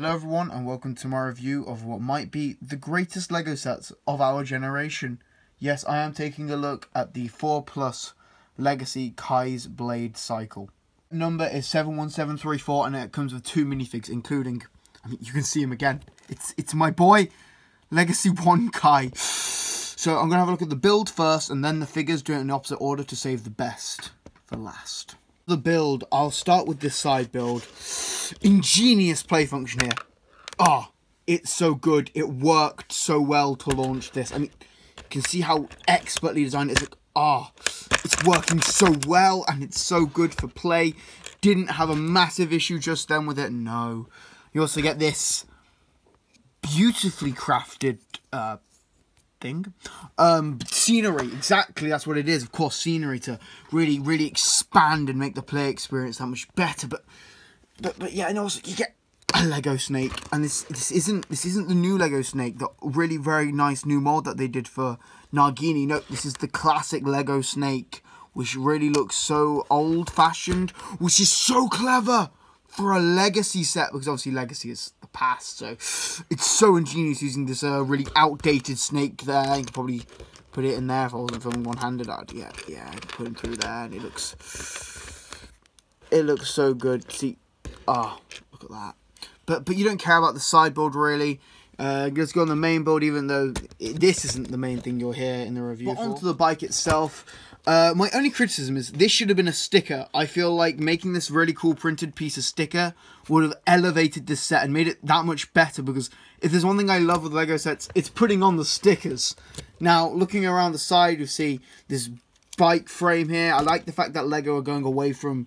Hello everyone and welcome to my review of what might be the greatest LEGO sets of our generation. Yes, I am taking a look at the 4 Plus Legacy Kai's Blade Cycle. Number is 71734 and it comes with two minifigs including, I mean you can see him again, it's, it's my boy Legacy 1 Kai. So I'm going to have a look at the build first and then the figures, do it in opposite order to save the best for last. The build, I'll start with this side build. Ingenious play function here. Ah, oh, it's so good. It worked so well to launch this. I mean, you can see how expertly designed it is. Ah, oh, it's working so well and it's so good for play. Didn't have a massive issue just then with it. No. You also get this beautifully crafted uh, thing. Um, scenery, exactly, that's what it is. Of course, scenery to really, really expand and make the play experience that much better. But, but, but yeah, and also you get a Lego Snake, and this this isn't this isn't the new Lego Snake. The really very nice new mold that they did for Nagini. No, this is the classic Lego Snake, which really looks so old fashioned, which is so clever for a legacy set because obviously legacy is the past so it's so ingenious using this uh, really outdated snake there. You could probably put it in there if I wasn't filming one-handed. I'd yeah yeah put him through there and it looks it looks so good. See oh look at that. But but you don't care about the side build really uh, let's go on the main build even though it, this isn't the main thing you'll hear in the review but onto the bike itself uh, my only criticism is this should have been a sticker. I feel like making this really cool printed piece of sticker would have elevated this set and made it that much better because if there's one thing I love with LEGO sets, it's putting on the stickers. Now, looking around the side, you see this bike frame here. I like the fact that LEGO are going away from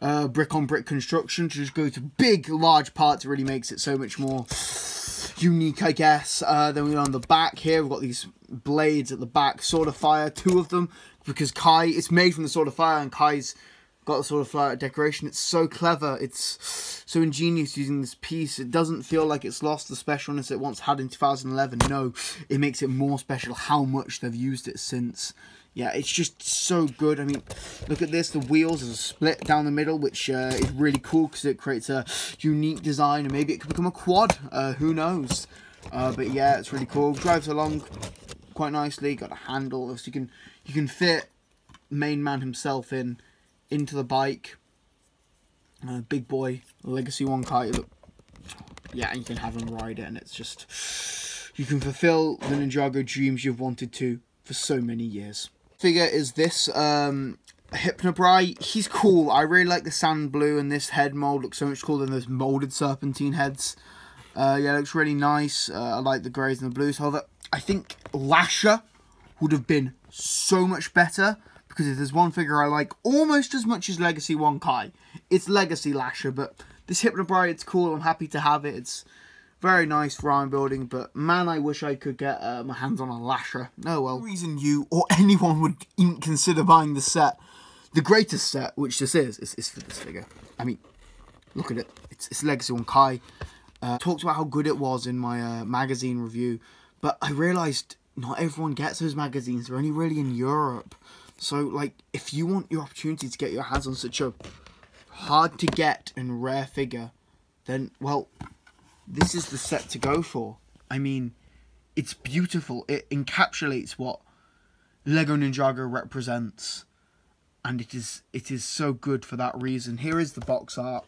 uh, brick on brick construction to just go to big, large parts. It really makes it so much more unique, I guess. Uh, then we're on the back here. We've got these blades at the back, Sword of Fire, two of them, because Kai, it's made from the Sword of Fire, and Kai's got the Sword of Fire decoration. It's so clever. It's so ingenious using this piece. It doesn't feel like it's lost the specialness it once had in 2011. No, it makes it more special how much they've used it since. Yeah, it's just so good. I mean, look at this. The wheels are split down the middle, which uh, is really cool because it creates a unique design. And maybe it could become a quad. Uh, who knows? Uh, but yeah, it's really cool. Drives along quite nicely. Got a handle, so you can you can fit main man himself in into the bike. Uh, big boy Legacy One Kai. Yeah, and you can have him ride it, and it's just you can fulfill the Ninjago dreams you've wanted to for so many years. Figure is this um, Hypnobrai. He's cool. I really like the sand blue, and this head mold looks so much cooler than those molded serpentine heads. Uh, yeah, looks really nice. Uh, I like the greys and the blues. However, I think Lasher would have been so much better because if there's one figure I like almost as much as Legacy 1 Kai, it's Legacy Lasher, but this Hypnobrai, it's cool, I'm happy to have it, it's very nice for iron building, but man, I wish I could get uh, my hands on a Lasher. No, well, reason you or anyone would even consider buying the set, the greatest set, which this is, is, is for this figure. I mean, look at it, it's, it's Legacy 1 Kai. Uh, talked about how good it was in my uh, magazine review, but I realised not everyone gets those magazines. They're only really in Europe. So, like, if you want your opportunity to get your hands on such a hard to get and rare figure, then, well, this is the set to go for. I mean, it's beautiful. It encapsulates what Lego Ninjago represents. And it is it is so good for that reason. Here is the box art.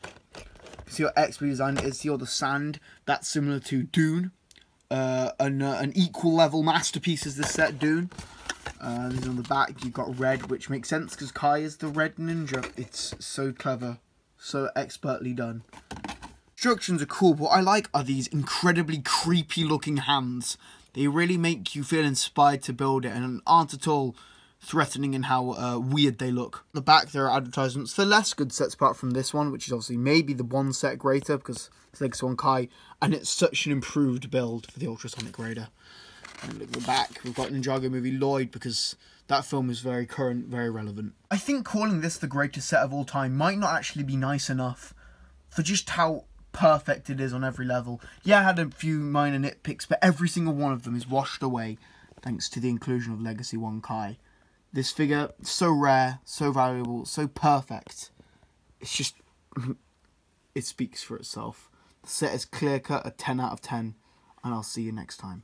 See what XP design it is. See all the sand. That's similar to Dune uh, an, uh, an equal level masterpiece as this set Dune. Uh, this on the back, you've got red, which makes sense because Kai is the red ninja. It's so clever, so expertly done. Instructions are cool, but what I like are these incredibly creepy looking hands. They really make you feel inspired to build it and aren't at all threatening in how uh, weird they look. the back there are advertisements for less good sets apart from this one, which is obviously maybe the one set greater because it's Legacy One Kai, and it's such an improved build for the Ultrasonic Raider. And look at the back, we've got Ninjago movie Lloyd because that film is very current, very relevant. I think calling this the greatest set of all time might not actually be nice enough for just how perfect it is on every level. Yeah, I had a few minor nitpicks, but every single one of them is washed away thanks to the inclusion of Legacy 1 Kai. This figure, so rare, so valuable, so perfect. It's just, it speaks for itself. The set is clear cut a 10 out of 10, and I'll see you next time.